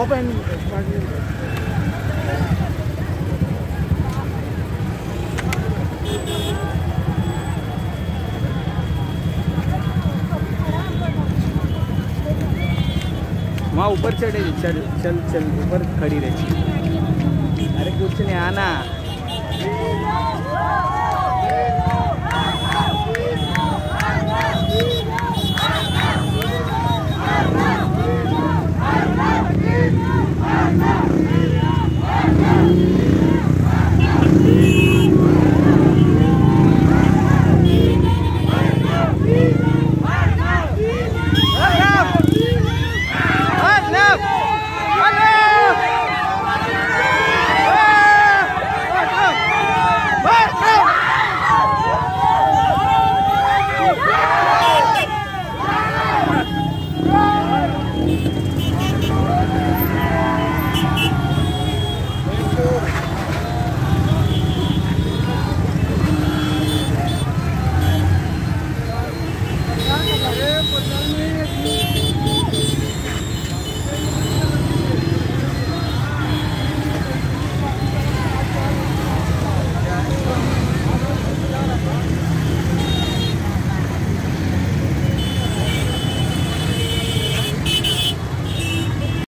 open. माँ ऊपर चढ़े चल चल चल ऊपर खड़ी रही अरे कुछ नहीं आना